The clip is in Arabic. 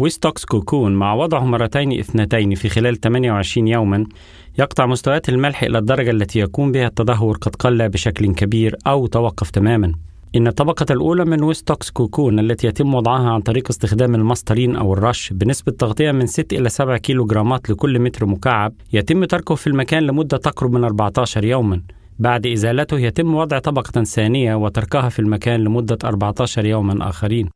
وستوكس كوكون مع وضعه مرتين اثنتين في خلال 28 يوما يقطع مستويات الملح إلى الدرجة التي يكون بها التدهور قد قل بشكل كبير أو توقف تماما. إن الطبقة الأولى من ويستوكس كوكون التي يتم وضعها عن طريق استخدام المسطرين أو الرش بنسبة تغطية من 6 إلى 7 كيلو جرامات لكل متر مكعب يتم تركه في المكان لمدة تقرب من 14 يوما. بعد إزالته يتم وضع طبقة ثانية وتركها في المكان لمدة 14 يوما آخرين.